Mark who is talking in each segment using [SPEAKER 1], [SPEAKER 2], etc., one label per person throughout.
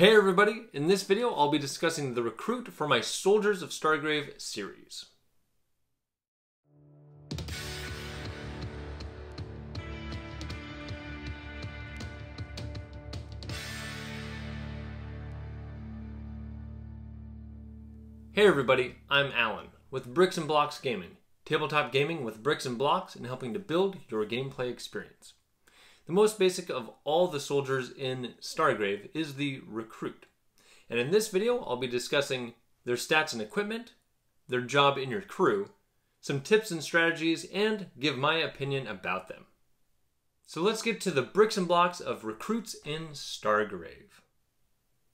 [SPEAKER 1] Hey everybody, in this video I'll be discussing the recruit for my Soldiers of Stargrave series. Hey everybody, I'm Alan with Bricks and Blocks Gaming, tabletop gaming with bricks and blocks and helping to build your gameplay experience. The most basic of all the soldiers in Stargrave is the Recruit. And in this video, I'll be discussing their stats and equipment, their job in your crew, some tips and strategies, and give my opinion about them. So let's get to the bricks and blocks of recruits in Stargrave.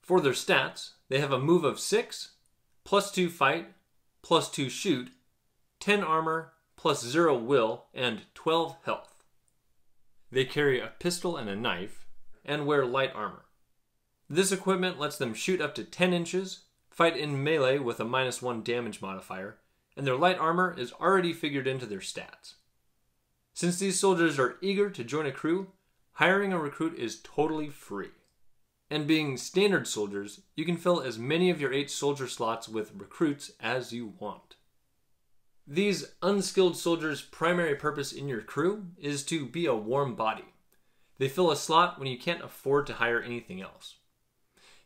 [SPEAKER 1] For their stats, they have a move of 6, plus 2 fight, plus 2 shoot, 10 armor, plus 0 will, and 12 health. They carry a pistol and a knife, and wear light armor. This equipment lets them shoot up to 10 inches, fight in melee with a minus 1 damage modifier, and their light armor is already figured into their stats. Since these soldiers are eager to join a crew, hiring a recruit is totally free. And being standard soldiers, you can fill as many of your 8 soldier slots with recruits as you want. These unskilled soldiers' primary purpose in your crew is to be a warm body. They fill a slot when you can't afford to hire anything else.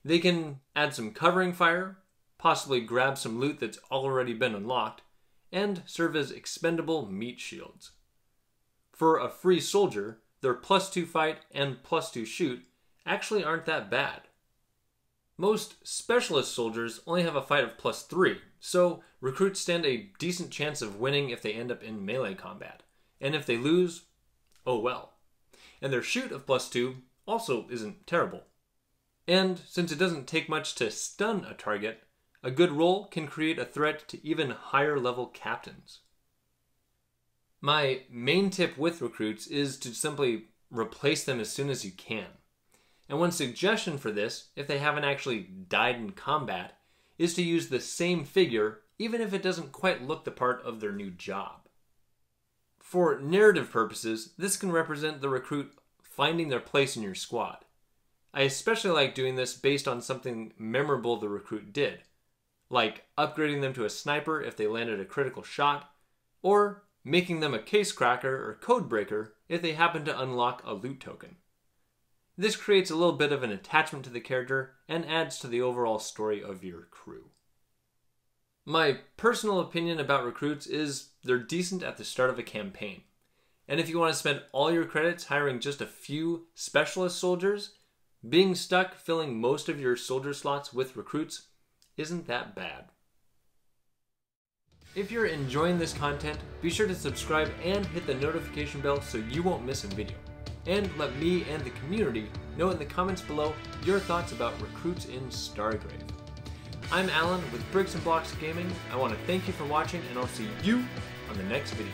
[SPEAKER 1] They can add some covering fire, possibly grab some loot that's already been unlocked, and serve as expendable meat shields. For a free soldier, their plus 2 fight and plus 2 shoot actually aren't that bad. Most specialist soldiers only have a fight of plus 3, so recruits stand a decent chance of winning if they end up in melee combat. And if they lose, oh well. And their shoot of plus 2 also isn't terrible. And since it doesn't take much to stun a target, a good roll can create a threat to even higher level captains. My main tip with recruits is to simply replace them as soon as you can. And one suggestion for this, if they haven't actually died in combat, is to use the same figure even if it doesn't quite look the part of their new job. For narrative purposes, this can represent the recruit finding their place in your squad. I especially like doing this based on something memorable the recruit did, like upgrading them to a sniper if they landed a critical shot, or making them a case cracker or code breaker if they happen to unlock a loot token. This creates a little bit of an attachment to the character and adds to the overall story of your crew. My personal opinion about recruits is they're decent at the start of a campaign. And if you want to spend all your credits hiring just a few specialist soldiers, being stuck filling most of your soldier slots with recruits isn't that bad. If you're enjoying this content, be sure to subscribe and hit the notification bell so you won't miss a video and let me and the community know in the comments below your thoughts about recruits in Stargrave. I'm Alan with Bricks and Blocks Gaming. I want to thank you for watching and I'll see you on the next video.